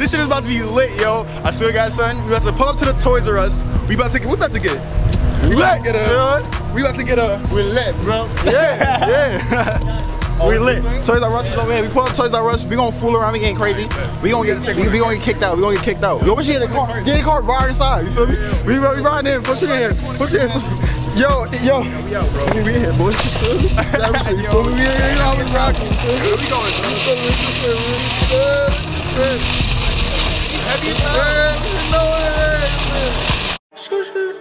This shit is about to be lit, yo. I swear to God, son. We about to pull up to the Toys R Us. We about to get, we about to get we about to get a, we about to get a, we're lit, bro. Yeah, yeah. we lit. Toys R Us is over here. We pull up Toys R Us. We gonna fool around. We getting crazy. We gonna get, we, we gonna get kicked out. We gonna get kicked out. Yo, you in the car? Get in the car, ride inside. You feel me? We, we riding in. Push it in. Push it in. Push it. in. Yo, yo. We out, bro. We in here, boys. Savage you feel me? We in here. Know rocking. you feel me? Where we going, bro? Heavy time. Skirt, skirt.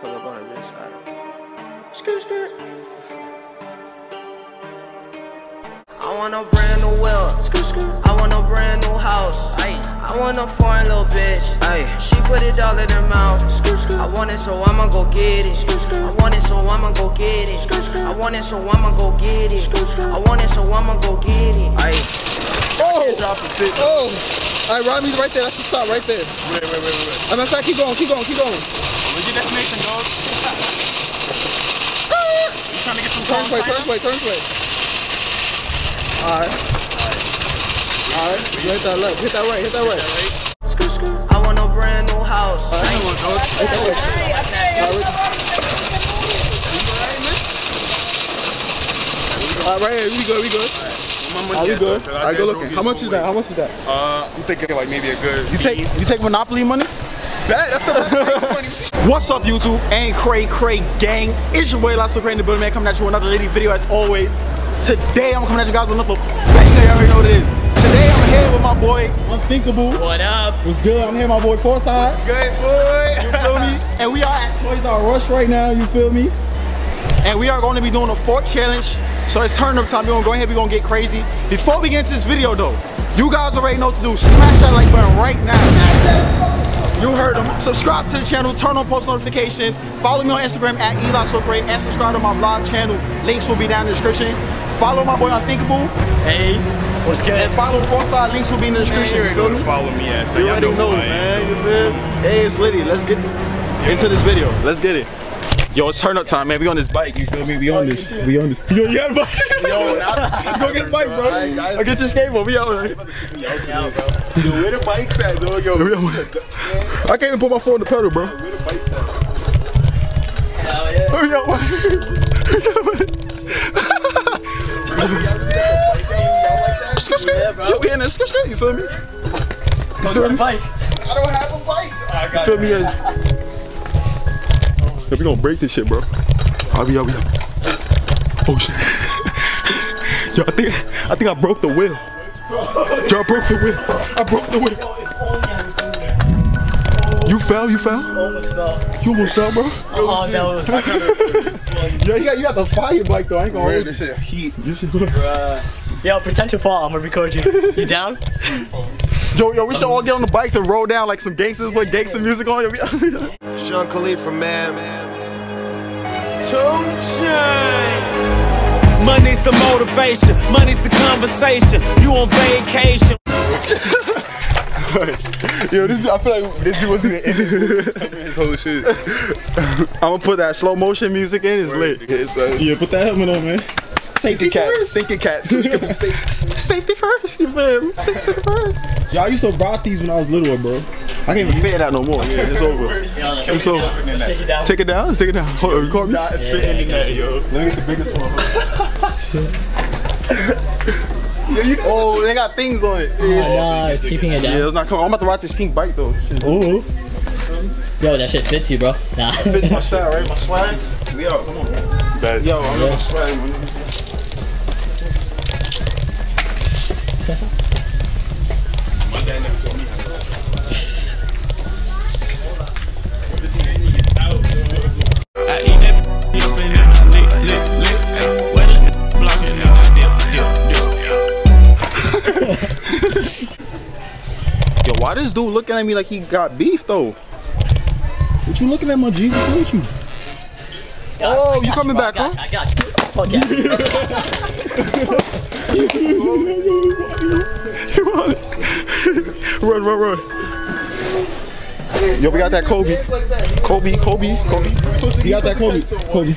Pull up on skirt. I want a brand new wheel. Skirt, skirt. I want a brand new house. Ay. I want a foreign little bitch. Ay. She put it all in her mouth. Skirt, skirt. I want it, so I'ma go get it. Skirt, skirt. I want it, so I'ma go get it. Skirt, skirt. I want it, so I'ma go get it. Skirt, skirt. I want it, so I'ma go get it. Ay. Oh, Drop the shit. oh. All right, Rodney's right there. That's the stop right there. Wait, wait, wait, wait, wait. I'm fact, keep going, keep going, keep going. Where's your destination, dog? Ah. You trying to get some Turn corn this way, turn way, turn way. Alright. Alright, hit that left, hit that right, hit that right. I want a brand new house. On, dog. Hit that way. Alright, right here, we good, we good. Alright, we good. 'cause Alright, go looking. How much is that? How much is that? Uh, I'm thinking like maybe a good. You take you take Monopoly money? Bet, that's the best. What's up, YouTube? And Cray Cray Gang. It's your boy Lasso Cray in the building, man. Coming at you with another lady video as always. Today I'm coming at you guys with another banger. You already know what it is. Today I'm here with my boy Unthinkable. What up? What's good? I'm here, with my boy Fourside. Good boy. You feel me? And we are at Toys R Us right now, you feel me? And we are going to be doing a fort challenge. So it's turn up time. We're gonna go ahead, we're gonna get crazy. Before we get into this video though, you guys already know what to do. Smash that like button right now. You heard them. Subscribe to the channel, turn on post notifications. Follow me on Instagram at Eli So Cray and subscribe to my vlog channel. Links will be down in the description. Follow my boy Unthinkable. Hey, what's good? And follow Fourside. Links will be in the description. you You ain't feel know me? to follow me at, so You y'all already know, know, who I am. man. You feel? Hey, it's Liddy. Let's get into this video. Let's get it. Yo, it's turn up time, man. We on this bike. You feel me? We on this. We on this. Yo, you got a bike? Yo, now- go get a bike, bro. I got it. I get your skateboard. We out there. Yo, where the bikes at, dog? Yo, We. I can't even put my foot on the pedal, bro. where the bikes at? Hell yeah. Yo. Skr, skr. Yeah, bro. Yo, we in there. Skr, skr. You feel me? You feel me? Bike. I don't have a bike. I You got feel me? Yeah, we gonna break this shit, bro. I'll be, I'll be. Oh shit. Yo, I think, I think I broke the wheel. Yo, I broke the wheel. I broke the wheel. You fell, you fell? You almost fell, bro. Oh, that was. Yo, you got, you got the fire bike though. I ain't gonna Where hold this shit heat. You should- Uh, yo, pretend to fall. I'm gonna record you. You down? Yo, yo, we should all get on the bikes and roll down like some gangsters, put gangster music on. Yo, we- Sean Khalifa, man. 2 Chainz. Money's the motivation, money's the conversation. You on vacation. Yo, this I feel like this dude wasn't in his whole shit. I'm gonna put that slow motion music in. It's lit. Yeah, Yeah, put that helmet on, man. Safety cats, first. thinking cats. So you can be safe. Safety first, you feel? Safety first. Yo, I used to rock these when I was little, bro. I can't even fit that no more. Yeah, it's over. It's over. Take it down. Take it down. Let's take it down. Hold on, record me. Not fitting in that, yo. Let me get the biggest one. yeah, you, oh, they got things on it. Oh, no, it's keeping it Yeah, down. it's not coming. I'm about to rock this pink bike though. Shit. Ooh. Yo, that shit fits you, bro. Nah. Fits my style, right? My swag. We out. Come on. Bad. Yo, I'm Yeah. yeah. swag, Yo, why this dude looking at me like he got beef though? What you looking at, my G? What's with you? Oh, you coming back, huh? I got you. Fuck yeah. You? run, run, run. Yo, we got that Kobe. Kobe, Kobe, Kobe. We got that Kobe. Kobe.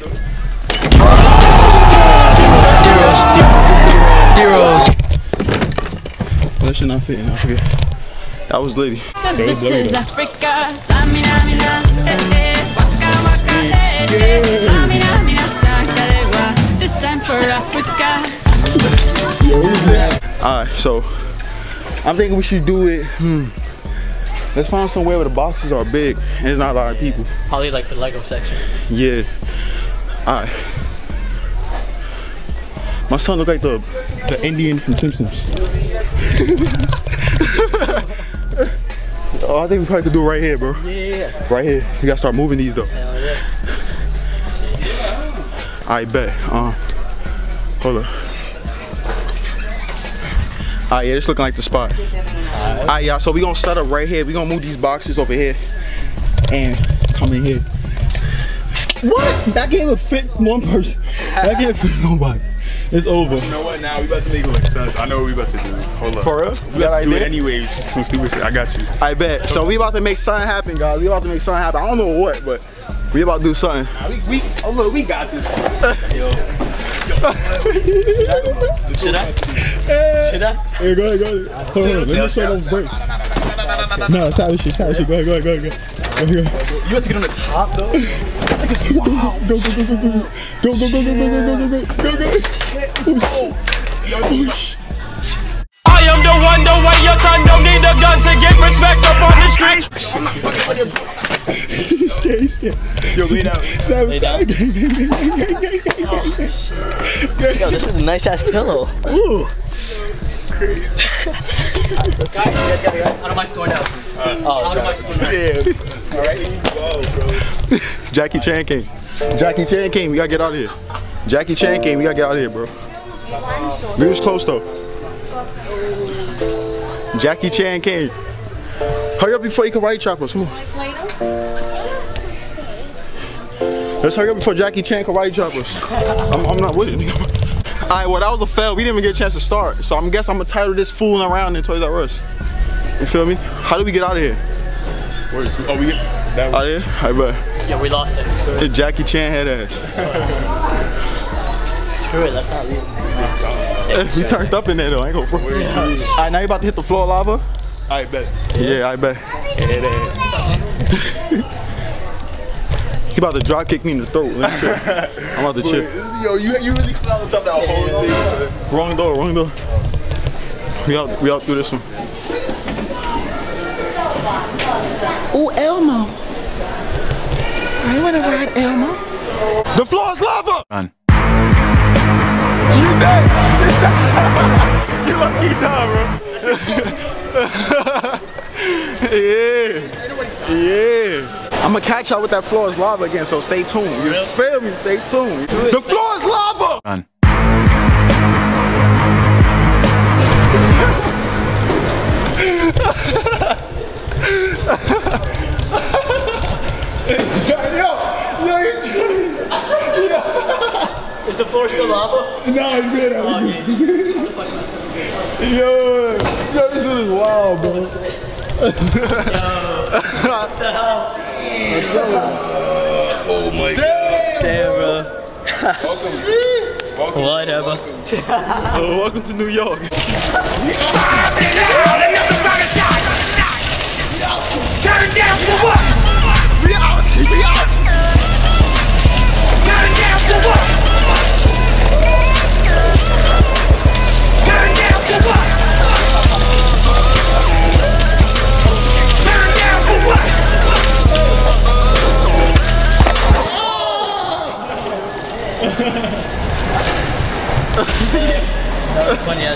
That shit not fitting. I forget. That was Liddy. Cause this is Africa. Tamina, mina, eh, eh, waka, waka, eh, eh. Tamina, mina, sakarewa. This time for Africa. Alright, so I'm thinking we should do it. Hmm. Let's find somewhere where the boxes are big and there's not a lot of people. Probably like the Lego section. Yeah. Alright. My son look like the the Indian from Simpsons. oh, I think we probably could do it right here, bro. Yeah. Right here. We gotta start moving these though. Hell yeah. I bet. Um, hold up. Alright, yeah, this looking like the spot. Alright, ah, y'all, so we gonna set up right here. We gonna move these boxes over here and come in here. What? That can't fit one person. That can't fit nobody. It's over. You know what? Now we about to make it look sense. I know what we about to do. Hold up. For real? We about to do it anyways. Some stupid shit. I got you. I bet. So we about to make something happen, guys. We about to make something happen. I don't know what, but we about to do something. We, we, oh look, we got this. Should I? Should I? Hey, go ahead, go ahead. Hold on, let me show them break. No, savage shit, savage shit. Go ahead, go ahead, go ahead. Go ahead. You have to get on the top though. Go, go, go, go, go, go, go, go, go, go, go, go, go, go, go, go. I am the one, the way your son don't need a gun to get respect up on the street stay still. Yo, lay down. Stop, lay down. oh, Yo, this is a nice ass pillow. Ooh. Jackie Chan came. Jackie Chan came. We gotta get out of here. Jackie Chan came. We gotta get out of here, bro. We was close though. Jackie Chan came. Hurry up before you can ride choppers. Come on. Let's hurry up before Jackie Chan can ride choppers. I'm, I'm not with it. All right, well that was a fail. We didn't even get a chance to start. So I'm guess I'm gonna title this fooling around in Toys R Us. You feel me? How do we get out of here? Where's, oh, we get that Out way. of here? I bet. Yeah, we lost it. Screw it. Jackie Chan head ass. Screw it. Let's not leave. we turned up in there though. I ain't gonna front. All right, now you about to hit the floor of lava? I bet. Yeah, I bet. he about to drop kick me in the throat. Let me chill. I'm about to chip. Yo, you you really clown on top of that whole thing. Wrong door, wrong door. We out, we out through this one. Ooh, Elmo. I wanna ride Elmo. The floor is lava! Run. You dead! you lucky nah, bro. yeah. Yeah. I'm gonna catch y'all with that floor is lava again, so stay tuned. You feel me? Stay tuned. The floor is lava! Run. Yo, yo, you Is the floor still lava? No, it's good. Oh, okay. Yo, yo, this is wild, bro. Oh my god. Damn, bro. Whatever. Oh, welcome to New York. Turn down for what? We out, we out.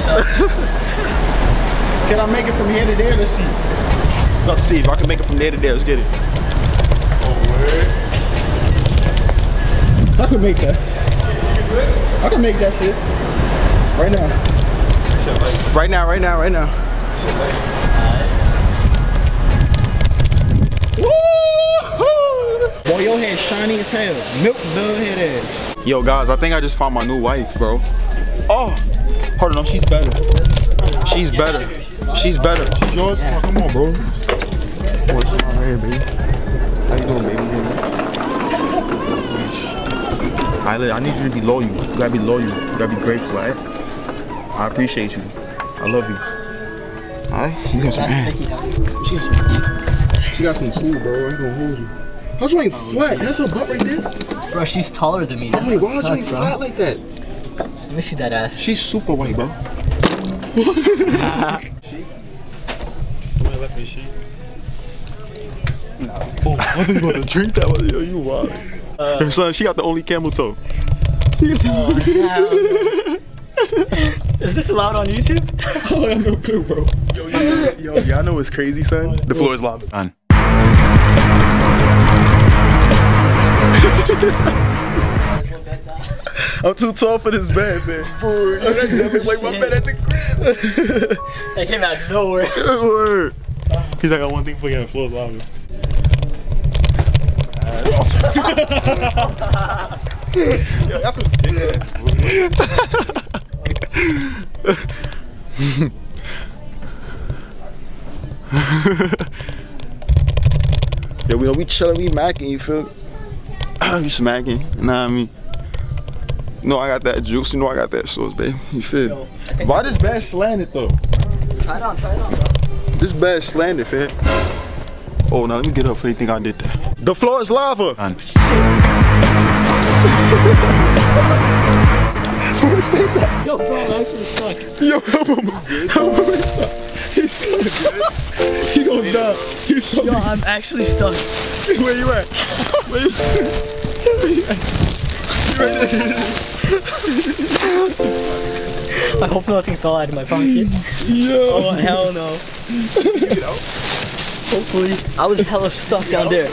Ass. Can I make it from here to there? Let's see. Let's see if I can make it from there to there. Let's get it. I can make that. I can make that shit. Right now. Right now, right now, right now. Woo! Boy, your head shiny as hell. Milk dud head ass. Yo, guys, I think I just found my new wife, bro. Oh, hold on, she's better. She's better. She's better. She's yours? Oh, come on, bro. What's up, here, baby? How you doing, baby? I, I need you to be loyal. You gotta be loyal. You gotta be grateful, right? I appreciate you. I love you. right? You got some. She got some. She got some too, bro. I ain't gonna hold you. How's you ain't oh, flat? That's her butt right there. Bro, she's taller than me. How's you you ain't flat like that? Let me see that ass. She's super white, bro. Somebody left me sheet. Oh, I think you about to drink that one. Yo, you wild. Uh, Her son, she got the only camel toe. Oh, is this allowed on YouTube? Oh, I have no clue, bro. Yo, yo, yo, y'all know what's crazy, son? The floor is lava. Done. I'm too tall for this bed, man. Bro, yo, that devil like my bed at the crib. That came out of nowhere. Word. He's like, I got one thing for you, the floor is lava. Yo, that's some dick ass, Yeah, we know we chillin', we macking, you feel? me? we smacking, you know what I mean. You know I got that juice, you know I got that sauce, babe. You feel? me? Why this bed slanted though? Try it on, try it on, bro. This bed slanted, fam. Oh, now let me get up for you think I did that. The floor is lava. Yo, bro, I'm actually stuck. Yo, help him. Help him. He's stuck. He's stuck. he gonna die. He's so Yo, I'm actually stuck. Where you at? Where you at? You right there. I hope nothing fell out of my pocket. Yo. Oh, hell no. Hopefully. I was hella stuck down there.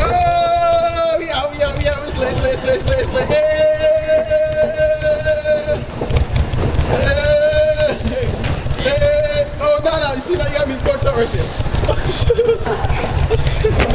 Oh, we out, we out, we out. It's lit, it's lit, it's lit, it's lit, it's lit. Hey. Hey. Hey. Oh, no, no. You see, now you got me fucked up right there. Oh,